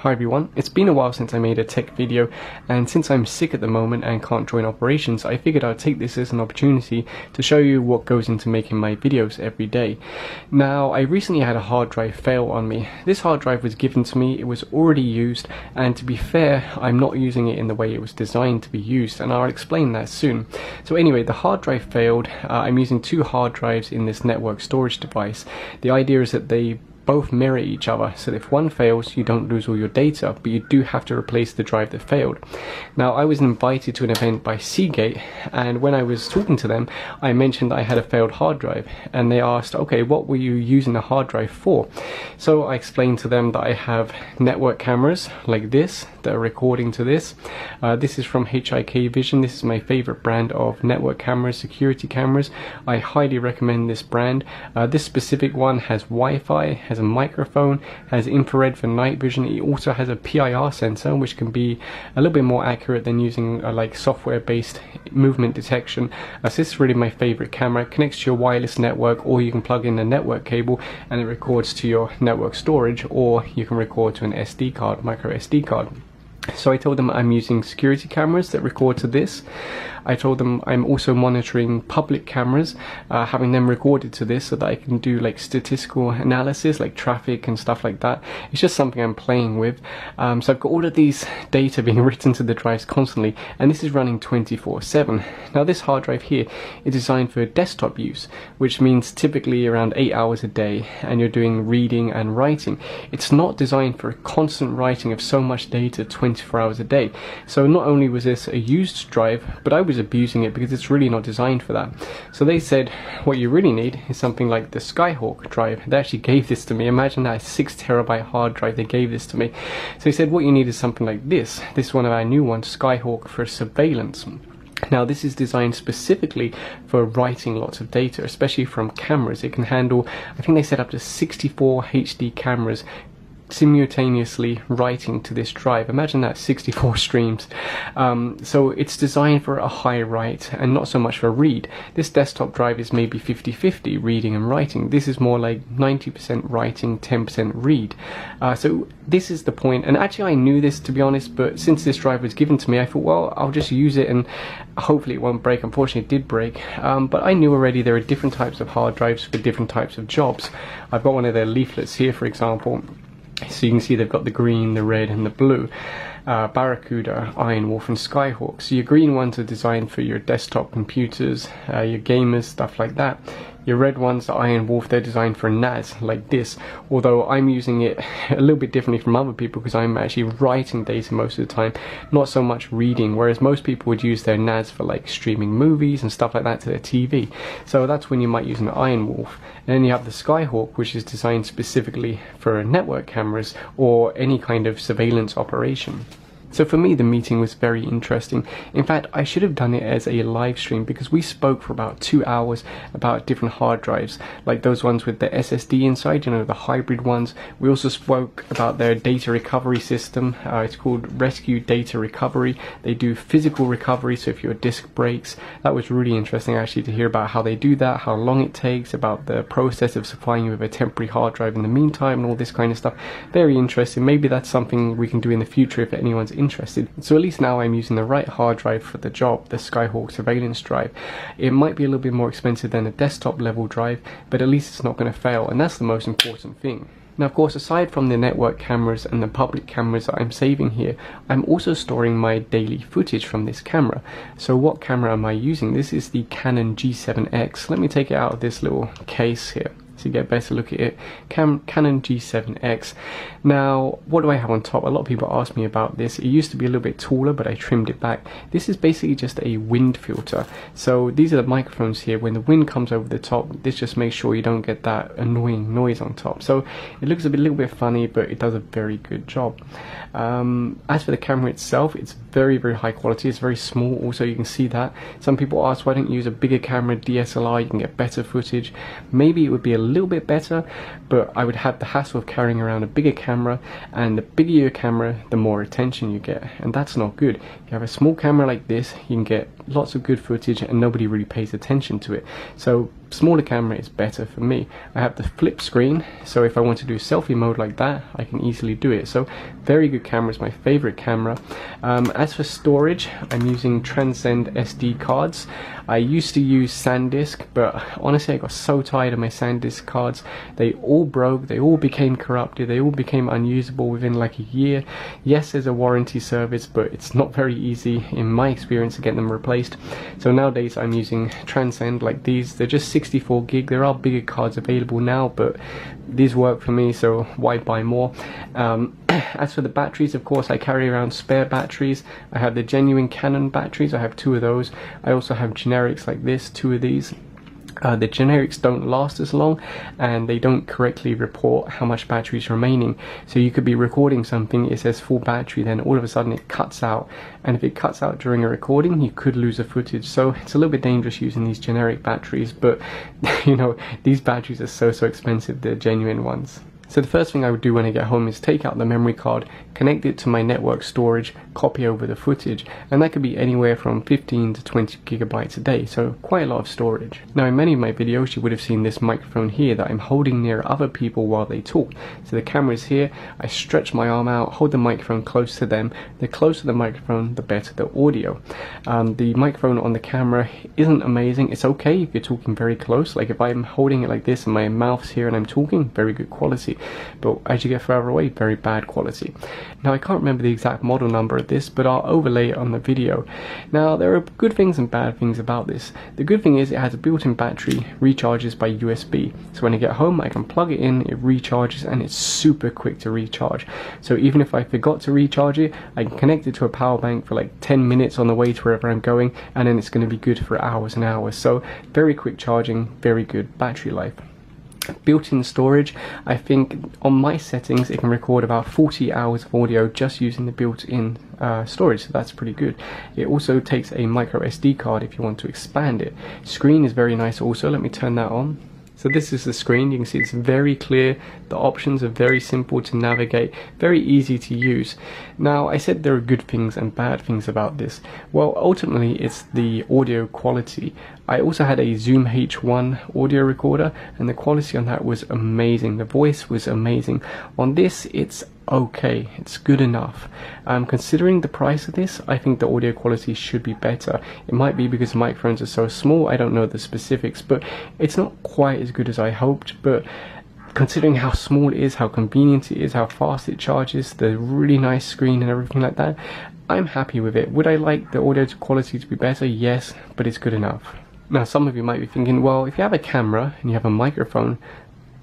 Hi everyone, it's been a while since I made a tech video and since I'm sick at the moment and can't join operations I figured I'd take this as an opportunity to show you what goes into making my videos every day. Now I recently had a hard drive fail on me. This hard drive was given to me, it was already used and to be fair I'm not using it in the way it was designed to be used and I'll explain that soon. So anyway the hard drive failed, uh, I'm using two hard drives in this network storage device. The idea is that they both mirror each other so if one fails you don't lose all your data but you do have to replace the drive that failed. Now I was invited to an event by Seagate and when I was talking to them I mentioned I had a failed hard drive and they asked okay what were you using the hard drive for? So I explained to them that I have network cameras like this that are recording to this. Uh, this is from Hikvision, this is my favorite brand of network cameras, security cameras. I highly recommend this brand. Uh, this specific one has Wi-Fi, has a microphone, has infrared for night vision. It also has a PIR sensor, which can be a little bit more accurate than using uh, like software-based movement detection. Uh, so this is really my favorite camera. It connects to your wireless network, or you can plug in a network cable and it records to your network storage, or you can record to an SD card, micro SD card. So I told them I'm using security cameras that record to this. I told them I'm also monitoring public cameras, uh, having them recorded to this so that I can do like statistical analysis, like traffic and stuff like that. It's just something I'm playing with. Um, so I've got all of these data being written to the drives constantly, and this is running 24/7. Now this hard drive here is designed for desktop use, which means typically around eight hours a day, and you're doing reading and writing. It's not designed for a constant writing of so much data 24 hours a day. So not only was this a used drive, but I was abusing it because it's really not designed for that. So they said what you really need is something like the Skyhawk drive. They actually gave this to me. Imagine that six terabyte hard drive. They gave this to me. So he said what you need is something like this. This is one of our new ones, Skyhawk for surveillance. Now this is designed specifically for writing lots of data, especially from cameras. It can handle, I think they said up to 64 HD cameras simultaneously writing to this drive. Imagine that 64 streams. Um, so it's designed for a high write and not so much for read. This desktop drive is maybe 50-50 reading and writing. This is more like 90% writing, 10% read. Uh, so this is the point. And actually I knew this to be honest, but since this drive was given to me, I thought, well, I'll just use it and hopefully it won't break. Unfortunately, it did break. Um, but I knew already there are different types of hard drives for different types of jobs. I've got one of their leaflets here, for example so you can see they've got the green, the red, and the blue. Uh, Barracuda, IronWolf, and Skyhawk. So your green ones are designed for your desktop computers, uh, your gamers, stuff like that. Your red ones, the IronWolf, they're designed for NAS like this, although I'm using it a little bit differently from other people because I'm actually writing data most of the time, not so much reading, whereas most people would use their NAS for like streaming movies and stuff like that to their TV. So that's when you might use an IronWolf. And then you have the Skyhawk, which is designed specifically for network cameras or any kind of surveillance operation. So for me, the meeting was very interesting. In fact, I should have done it as a live stream because we spoke for about two hours about different hard drives, like those ones with the SSD inside, you know, the hybrid ones. We also spoke about their data recovery system. Uh, it's called Rescue Data Recovery. They do physical recovery, so if your disk breaks, that was really interesting actually to hear about how they do that, how long it takes, about the process of supplying you with a temporary hard drive in the meantime, and all this kind of stuff. Very interesting. Maybe that's something we can do in the future if anyone's interested. So at least now I'm using the right hard drive for the job, the Skyhawk surveillance drive. It might be a little bit more expensive than a desktop level drive, but at least it's not going to fail, and that's the most important thing. Now of course aside from the network cameras and the public cameras that I'm saving here, I'm also storing my daily footage from this camera. So what camera am I using? This is the Canon G7X. Let me take it out of this little case here to get a better look at it. Cam Canon G7X. Now, what do I have on top? A lot of people ask me about this. It used to be a little bit taller, but I trimmed it back. This is basically just a wind filter. So these are the microphones here. When the wind comes over the top, this just makes sure you don't get that annoying noise on top. So it looks a bit, little bit funny, but it does a very good job. Um, as for the camera itself, it's very, very high quality. It's very small. Also, you can see that. Some people ask, why don't you use a bigger camera, DSLR? You can get better footage. Maybe it would be a little bit better, but I would have the hassle of carrying around a bigger camera, and the bigger your camera, the more attention you get, and that's not good. If you have a small camera like this, you can get lots of good footage, and nobody really pays attention to it. So smaller camera is better for me. I have the flip screen, so if I want to do selfie mode like that, I can easily do it. So very good camera is my favorite camera. Um, as for storage, I'm using Transcend SD cards. I used to use SanDisk, but honestly I got so tired of my SanDisk cards. They all broke, they all became corrupted, they all became unusable within like a year. Yes, there's a warranty service, but it's not very easy in my experience to get them replaced. So nowadays I'm using Transcend like these. They're just 64 gig. There are bigger cards available now, but these work for me, so why buy more? Um, as for the batteries, of course, I carry around spare batteries. I have the genuine Canon batteries. I have two of those. I also have generics like this, two of these. Uh, the generics don't last as long and they don't correctly report how much battery is remaining. So you could be recording something, it says full battery, then all of a sudden it cuts out. And if it cuts out during a recording, you could lose the footage. So it's a little bit dangerous using these generic batteries, but you know, these batteries are so, so expensive, they're genuine ones. So the first thing I would do when I get home is take out the memory card, connect it to my network storage, copy over the footage, and that could be anywhere from 15 to 20 gigabytes a day, so quite a lot of storage. Now in many of my videos you would have seen this microphone here that I'm holding near other people while they talk. So the camera is here, I stretch my arm out, hold the microphone close to them, the closer the microphone the better the audio. Um, the microphone on the camera isn't amazing, it's okay if you're talking very close, like if I'm holding it like this and my mouth's here and I'm talking, very good quality but as you get further away, very bad quality. Now I can't remember the exact model number of this, but I'll overlay it on the video. Now there are good things and bad things about this. The good thing is it has a built-in battery, recharges by USB. So when I get home, I can plug it in, it recharges, and it's super quick to recharge. So even if I forgot to recharge it, I can connect it to a power bank for like 10 minutes on the way to wherever I'm going, and then it's going to be good for hours and hours. So very quick charging, very good battery life built-in storage. I think on my settings it can record about 40 hours of audio just using the built-in uh, storage so that's pretty good. It also takes a micro SD card if you want to expand it. Screen is very nice also let me turn that on so this is the screen, you can see it's very clear, the options are very simple to navigate, very easy to use. Now I said there are good things and bad things about this. Well ultimately it's the audio quality. I also had a Zoom H1 audio recorder and the quality on that was amazing, the voice was amazing. On this it's okay, it's good enough. Um, considering the price of this, I think the audio quality should be better. It might be because microphones are so small, I don't know the specifics, but it's not quite as good as I hoped, but considering how small it is, how convenient it is, how fast it charges, the really nice screen and everything like that, I'm happy with it. Would I like the audio quality to be better? Yes, but it's good enough. Now some of you might be thinking, well, if you have a camera and you have a microphone,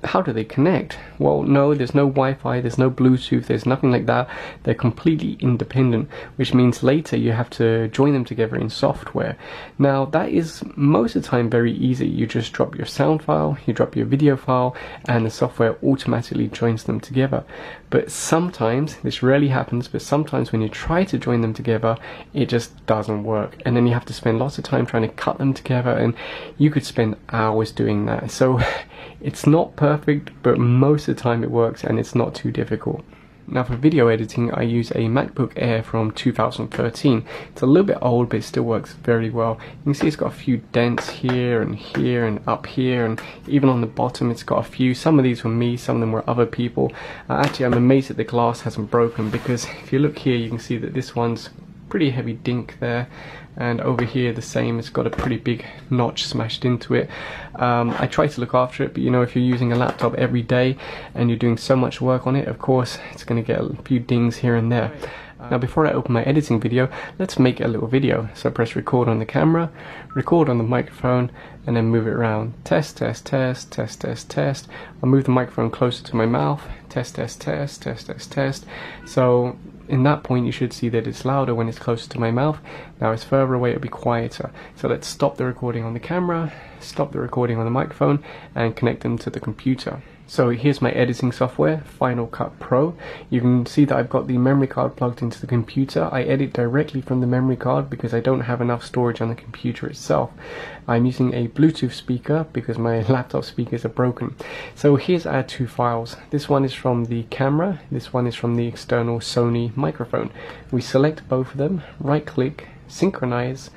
how do they connect? Well, no, there's no Wi-Fi, there's no Bluetooth, there's nothing like that. They're completely independent, which means later you have to join them together in software. Now, that is most of the time very easy. You just drop your sound file, you drop your video file, and the software automatically joins them together. But sometimes, this rarely happens, but sometimes when you try to join them together, it just doesn't work. And then you have to spend lots of time trying to cut them together, and you could spend hours doing that. So it's not perfect, but most of the time it works and it's not too difficult. Now for video editing I use a MacBook Air from 2013. It's a little bit old but it still works very well. You can see it's got a few dents here and here and up here and even on the bottom it's got a few. Some of these were me, some of them were other people. Uh, actually I'm amazed that the glass hasn't broken because if you look here you can see that this one's pretty heavy dink there. And over here the same it's got a pretty big notch smashed into it. Um, I try to look after it but you know if you're using a laptop every day and you're doing so much work on it of course it's going to get a few dings here and there. Now before I open my editing video let's make a little video. So press record on the camera record on the microphone and then move it around. Test test test test test test. I'll move the microphone closer to my mouth. Test test test test test test. So in that point you should see that it's louder when it's closer to my mouth. Now it's further away it'll be quieter. So let's stop the recording on the camera, stop the recording on the microphone and connect them to the computer. So here's my editing software, Final Cut Pro. You can see that I've got the memory card plugged into the computer. I edit directly from the memory card because I don't have enough storage on the computer itself. I'm using a Bluetooth speaker because my laptop speakers are broken. So here's our two files. This one is from the camera, this one is from the external Sony microphone. We select both of them, right click, synchronize,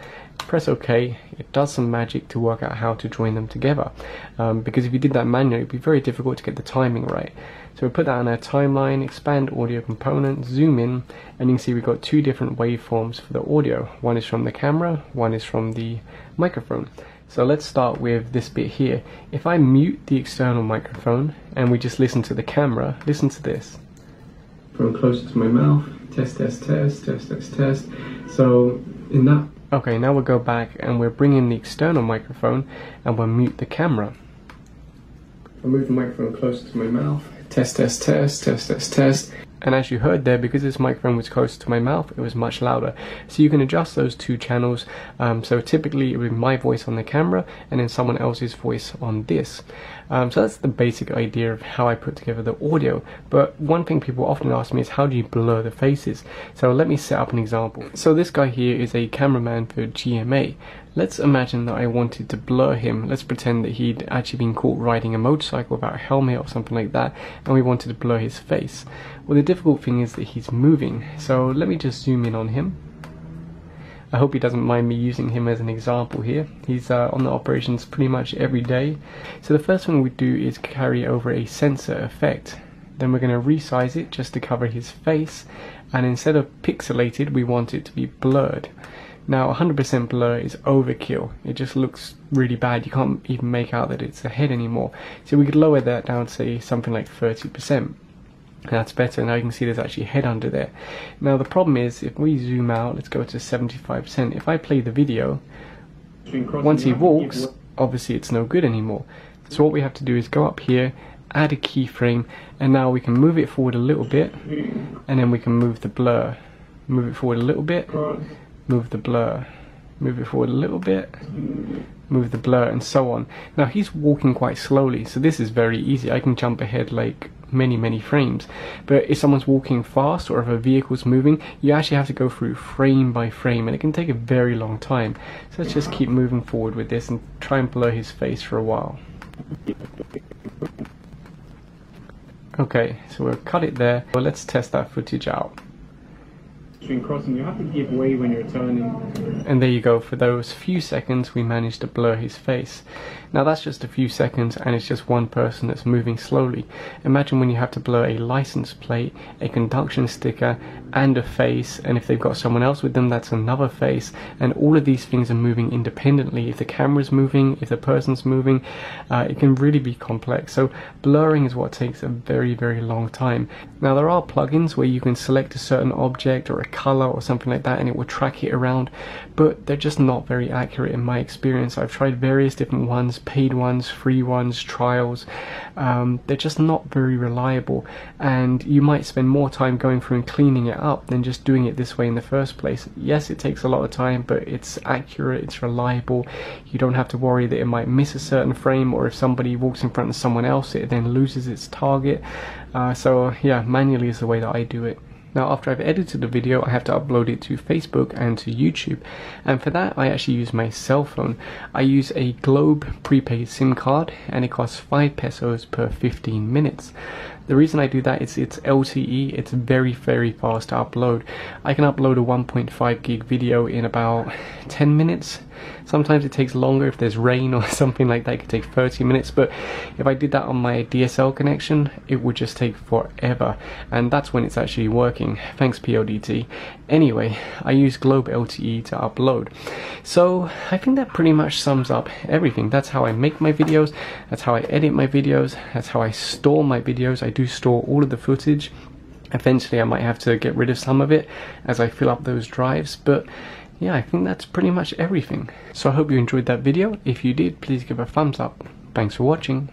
press OK, it does some magic to work out how to join them together. Um, because if you did that manually, it would be very difficult to get the timing right. So we put that on our timeline, expand audio component, zoom in, and you can see we've got two different waveforms for the audio. One is from the camera, one is from the microphone. So let's start with this bit here. If I mute the external microphone and we just listen to the camera, listen to this. From closer to my mouth, test, test, test, test, test, test. So in that Okay, now we'll go back and we'll bring in the external microphone and we'll mute the camera. I'll move the microphone closer to my mouth. Test, test, test, test, test, test. And as you heard there, because this microphone was close to my mouth, it was much louder. So you can adjust those two channels. Um, so typically it would be my voice on the camera and then someone else's voice on this. Um, so that's the basic idea of how I put together the audio. But one thing people often ask me is how do you blur the faces? So let me set up an example. So this guy here is a cameraman for GMA. Let's imagine that I wanted to blur him. Let's pretend that he'd actually been caught riding a motorcycle without a helmet or something like that, and we wanted to blur his face. Well, the difficult thing is that he's moving, so let me just zoom in on him. I hope he doesn't mind me using him as an example here. He's uh, on the operations pretty much every day. So the first thing we do is carry over a censor effect. Then we're going to resize it just to cover his face, and instead of pixelated, we want it to be blurred. Now 100% blur is overkill. It just looks really bad. You can't even make out that it's a head anymore. So we could lower that down to say something like 30%. That's better. Now you can see there's actually a head under there. Now the problem is if we zoom out, let's go to 75%. If I play the video, once he walks, obviously it's no good anymore. So what we have to do is go up here, add a keyframe, and now we can move it forward a little bit, and then we can move the blur. Move it forward a little bit, move the blur, move it forward a little bit, move the blur, and so on. Now he's walking quite slowly, so this is very easy. I can jump ahead like many, many frames. But if someone's walking fast or if a vehicle's moving, you actually have to go through frame by frame, and it can take a very long time. So let's just keep moving forward with this and try and blur his face for a while. Okay, so we'll cut it there. Well, let's test that footage out crossing, you have to give way when you're turning. And there you go, for those few seconds we managed to blur his face. Now that's just a few seconds and it's just one person that's moving slowly. Imagine when you have to blur a license plate, a conduction sticker, and a face, and if they've got someone else with them, that's another face, and all of these things are moving independently. If the camera's moving, if the person's moving, uh, it can really be complex. So blurring is what takes a very, very long time. Now there are plugins where you can select a certain object or a color or something like that and it will track it around, but they're just not very accurate in my experience. I've tried various different ones, paid ones, free ones, trials. Um, they're just not very reliable, and you might spend more time going through and cleaning it up than just doing it this way in the first place. Yes, it takes a lot of time, but it's accurate, it's reliable. You don't have to worry that it might miss a certain frame, or if somebody walks in front of someone else, it then loses its target. Uh, so yeah, manually is the way that I do it. Now after I've edited the video I have to upload it to Facebook and to YouTube and for that I actually use my cell phone. I use a Globe prepaid SIM card and it costs 5 pesos per 15 minutes. The reason I do that is it's LTE, it's very very fast to upload. I can upload a 1.5 gig video in about 10 minutes. Sometimes it takes longer if there's rain or something like that, it could take 30 minutes, but if I did that on my DSL connection, it would just take forever, and that's when it's actually working. Thanks PLDT. Anyway, I use Globe LTE to upload. So I think that pretty much sums up everything. That's how I make my videos, that's how I edit my videos, that's how I store my videos. I do store all of the footage. Eventually I might have to get rid of some of it as I fill up those drives, but yeah, I think that's pretty much everything. So I hope you enjoyed that video. If you did, please give a thumbs up. Thanks for watching.